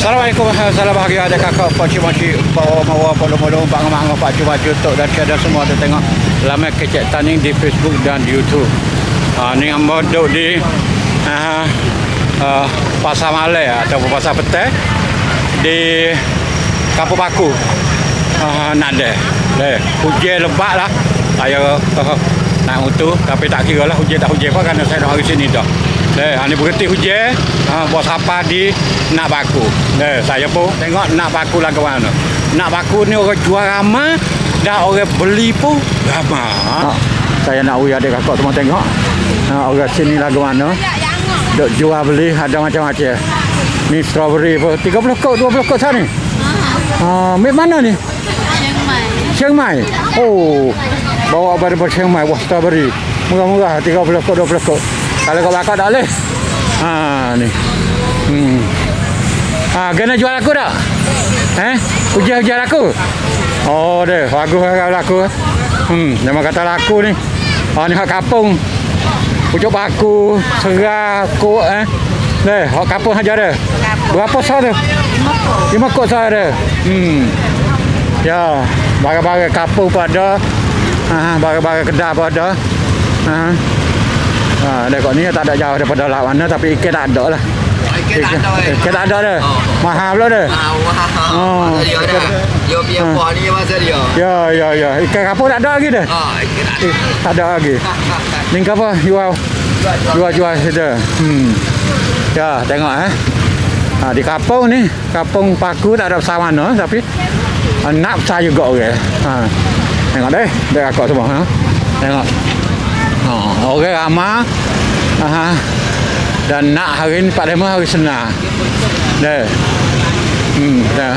Assalamualaikum. Salam bahagia ada kakak Pakcik-pakcik Bawa-bawa Polo-polo Bang-bang Pakcik-pakcik Tok dan Cik semua. Ada tengok Lama kecek taning Di Facebook dan Youtube. Ha, Ni yang duduk di uh, uh, Pasar Malay Atau Pasar Petai Di Kampung Paku uh, Nak ada Hujan lebat lah. Saya uh, Nak utuh Tapi tak kira lah Hujan tak hujan pun Kerana saya nak hari sini dah Eh, ini berhenti hujan. Ha, buat apa di nak baku. Eh, saya pun tengok nak baku lah ke mana. Nak baku ni orang jual ramai. Dan orang beli pun ramai. Ha. Saya nak uya adik kakak semua tengok. Ha, orang sini lah ke mana. Duk jual beli ada macam-macam. Ni strawberry pun. 30 kok, 20 kok sana ni. Ha, uh, mana ni? Chiang Mai. Chiang Mai. Oh. Bawa daripada Chiang Mai. Wah, strawberry. Murah-murah. 30 kok, 20 kok. Kalau kau bakar tak boleh. Ha ni. Hmm. Ha kena jual aku tak? Eh? Ujian-ujian aku? Oh deh, bagus kalau aku. Hmm, nama kata laku ni. Oh ni hak kapung. Pucuk baku, serah, kok eh. Deh, hak kapung aja deh. Berapa sah tu? Lima kok sah deh. Hmm. Ya, barang-barang kapung pada. Ha, barang-barang kedah pada. Ha. Ha, dah kat ni tak ada jauh daripada laut mana tapi ikan tak ada lah. Ikan tak ada. Ikan tak ada dah. Oh. Mahal pula dah. Mahal. Oh. Dia dah. Dia punya Ha. buah ni masa dia. Ya, ya, ya. Ikan kapur tak ada lagi dah. Ah, ikan tak Eh, tak ada lagi. Ni apa? Jual. Jual-jual saja. Hmm. Ya, tengok eh. Ha, di kampung ni, kampung Paku tak ada besar mana tapi ha, nak besar juga orang. Ha. Tengok deh, dia kakak semua. Ha. Tengok. Ha, orang ramai. Ha. Dan nak hari ni Pak Demo hari senang. Deh. Hmm, dah.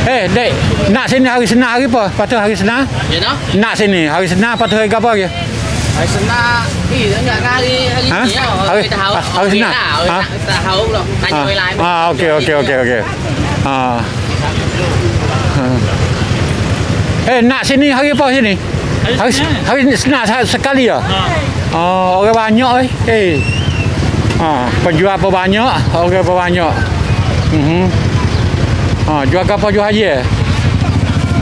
Eh, dek, nak sini hari senang hari apa? Patut hari senang? Ya no? Nak sini hari senang patut hari apa lagi? Hari senang. Eh, enggak hari hari Ha? ni. oh, Hari- Kita tahu. ha, hari senang? Ha? Tahu lah. Tanya orang lain. Ah, okey okey okey okey. Ah. Ha. Eh, nak sini hari apa sini? Hari hari ni senang se- sekali ya? Oh, orang banyak eh. Eh. Ha, penjual apa banyak, orang apa banyak. Mhm. Ha, jual apa jual haji? eh?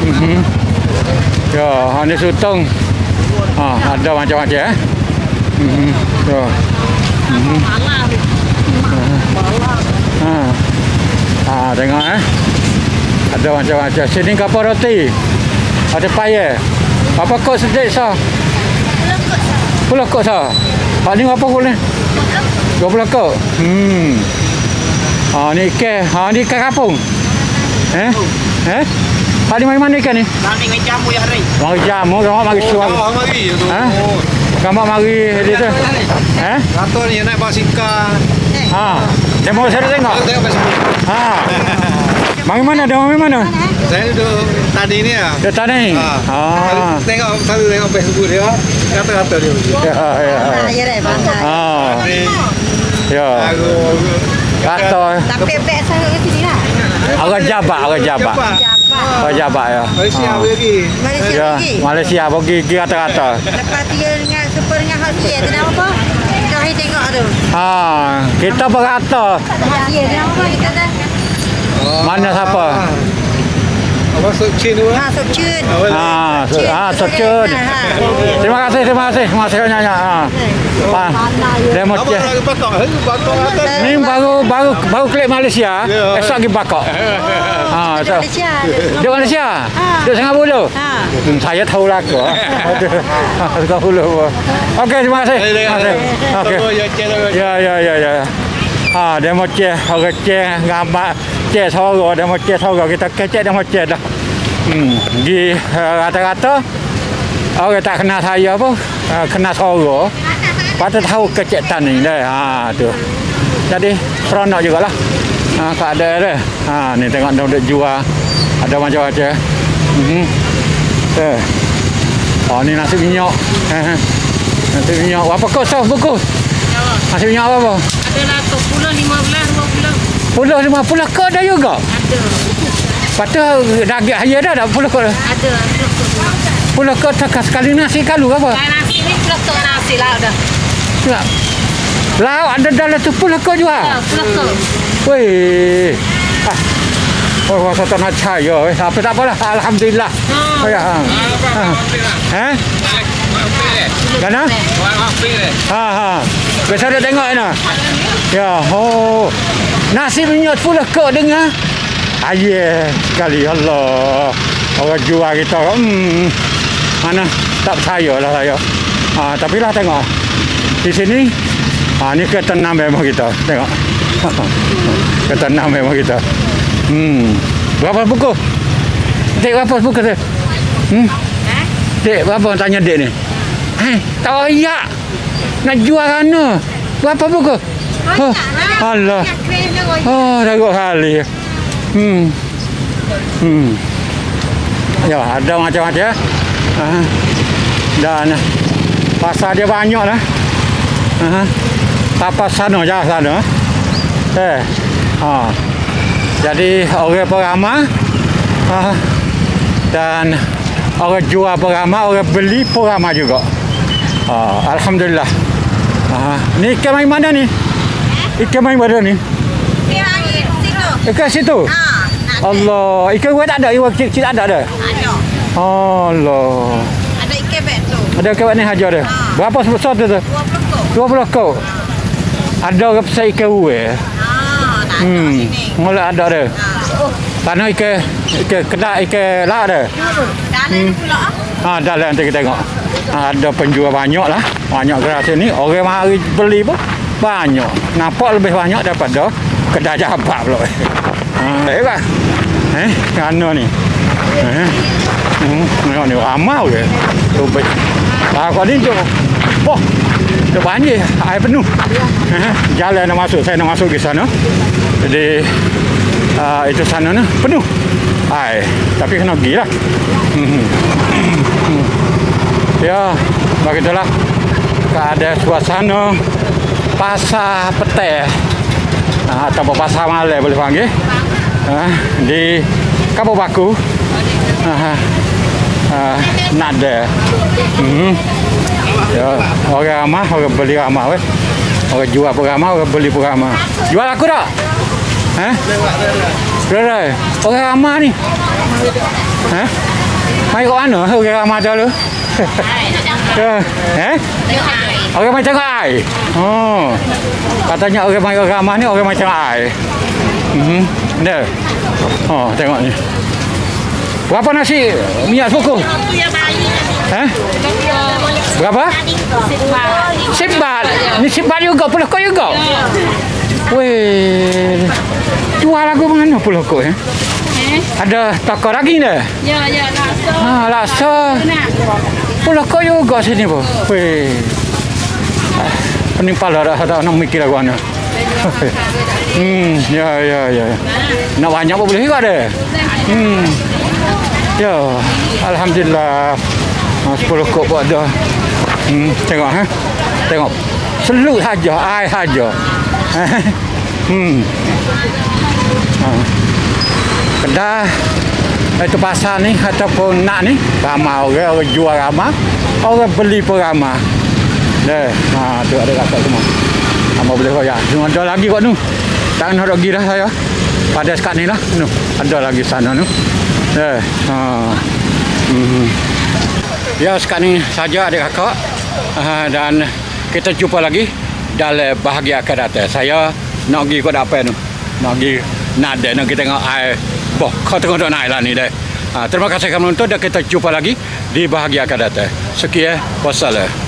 Mhm. Ya, ha ni sutong. Ha, ada macam-macam eh. Mhm. Ya. Ha. Ha, tengok eh. Ada macam-macam. Sini kapal roti. Ada payah. Apa kok sedek sah? Puluh kok sah. Pak ni apa kok ni? Dua puluh kok. Hmm. Ha ni ikan. Ha ni ikan kapung. Eh? Eh? Pak ni mari mana ikan ni? Nanti dengan jamu ya hari. Mari jamu, kamu mari suar. mari tu. Ha? Kamu mari dia tu. Eh? Rato ni naik basikal. Ha. Demo saya tengok. Tengok Facebook. Ha. Mari mana? Dia mari mana? Saya duduk tadi ni lah. Dia tak ni. Ha. Ha. Tengok selalu tengok Facebook dia. Kata-kata dia. Ya, ya. Ya. Ha. Ya. aku Kata Tapi beg saya ke sini lah. orang jabat, orang jabat. Jabat. Orang jabat ya. Malaysia Ha. lagi. Malaysia Ya, lagi. Malaysia pergi pergi kata-kata. Lepas dia dengan super dengan hasil tu nama hari tengok tu. Ha, kita dah. mana siapa? Apa sok chin tu? Ha, sok cun. Ha, so, ha, socun. Terima kasih, terima kasih. Terima kasih banyak. Ha. Ha. Demo je. atas. Ni baru baru baru klik Malaysia. Ya. Esok lagi bakar. Ha, so. Malaysia. Dia Malaysia. Ha. Dia sangat bulu. Ha. Saya tahu lah kau. Sangat bulu. Okey, terima kasih. Terima kasih. Okey. Ya, ya, ya, ya. Ha, demo cek, orang cek gambar cek soro, demo cek soro kita kecek demo cek dah. Hmm, di uh, rata-rata orang tak kenal saya apa, uh, kenal soro. Patut tahu kecetan ni dah. Ha, tu. Jadi seronok jugalah. Ha, tak ada dah. Ha, ni tengok dia duk jual. Ada macam-macam. Hmm. Eh. Oh, ni nasi minyak. Eh, eh. Nasi minyak. Apa kau sah buku? Nasi minyak apa? Ada lah 10, 15, 20. Puluh lima puluh kau dah juga. Ada. Lepas tu daging ayah dah dah puluh kau. Ada. Puluh kau tak sekali nasi kalu apa? Nasi ni peletok nasi lah dah. Tak. Lauk ada dalam tu puluh kau jual. Ha, peletok. Weh. Ah, Oh, rasa tak nak cahaya. Eh. Apa tak apalah. Alhamdulillah. Oh, ya. Ha. Ha. Eh? Kana? Ha ha. Biasa ada tengok ni. Ya, oh. Nasi minyak 10 kok dengar. Aye, sekali Allah. Orang jual kita. Hmm. Mana? Tak percaya lah saya. Ha, tapi lah tengok. Di sini Ha ni ketenang memang kita. Tengok. ketenang memang kita. Hmm. Berapa buku? Dek berapa buku tu? Hmm. Dek berapa tanya dek ni? Eh, tak ayak. Nak jual mana? Berapa buku? Oh, Allah. Oh, tengok kali. Hmm. Hmm. Ya, ada macam-macam. Ha. Dan pasar dia banyak lah. Ha. Tapas sana je sana. Eh. Ha. Jadi orang peramah ha. dan orang jual peramah, orang beli peramah juga. Ha. Alhamdulillah. Ha. Ni ikan main mana ni? Ikan main mana ni? Dia angin situ. Ikan situ? Ha. Allah. Ikan gua tak ada. Ikan tak ada dah. Ada. Allah. Ada ikan bet tu. Ada ikan ni hajar dah. Berapa sebesar tu tu? 20 kok. 20 kau. Ada orang pesan ikan uwe. Ha, tak ada Hmm. sini. Mula ada dah. Ha. Tanah ikan ikan kedai ikan lah dah. Dan Hmm. ni pula. Ha dah lah nanti kita tengok. Ha, ada penjual banyak lah. Banyak gerak sini. Orang mari beli pun banyak. Nampak lebih banyak daripada kedai jabat pula. Ha, eh kan? Eh, mana ni? Eh. Hmm, ni ramai ke? Lebih. Ha, kau ni tu. Wah, tu banjir. Air penuh. Eh, jalan nak masuk. Saya nak masuk ke sana. Jadi, uh, itu sana ni penuh. Air. Tapi kena pergi lah. Hmm. Ya, begitulah keadaan suasana pasar petai ha, atau pasar malai boleh panggil ha, di Kampung Baku ha, ha, Nada hmm. ya, orang ramah orang beli ramah weh. orang jual pun ramah orang beli pun ramah jual aku tak? Ha? Dah Orang ramah ni Ha? Mai kat mana orang ramah tu lu? Ya, eh? Orang macam ai. Oh. Katanya orang mai ramah ni orang macam ai. Mhm. Dah. Oh, tengok ni. Berapa nasi minyak suku? Eh? Berapa? Sebat. Ni sebat juga, puluh kau juga. Weh. Jual lagu mana puluh kau eh? Ada toko lagi dah. Ya, ya, laksa. Ha, laksa. Pula kau juga sini pun. Weh. Ah, Penimpal dah dah tak nak mikir aku mana. hmm, ya ya ya. Nak banyak pun boleh juga ada. Hmm. Ya, alhamdulillah. Ha, 10 kok buat dah. Hmm, tengok ha. Tengok. Selut saja, air saja. hmm. Ha. Kedah itu pasar ni ataupun nak ni ramai orang orang jual ramai orang beli pun ramai dah ha tu ada rapat semua. Amba boleh kaya cuma ada lagi kat tu tak nak pergi dah saya. Pada sekat ni lah tu ada lagi sana tu dah ha. Hmm. ya sekat ni saja adik kakak. Ha, dan kita jumpa lagi dalam bahagia akan datang. Saya nak pergi kau dapat tu nak pergi nak ada nak kita tengok air Boh, kau tengok nak naik lah ni deh. Ha, terima kasih kerana menonton dan kita jumpa lagi di bahagia akan datang. Sekian, wassalam.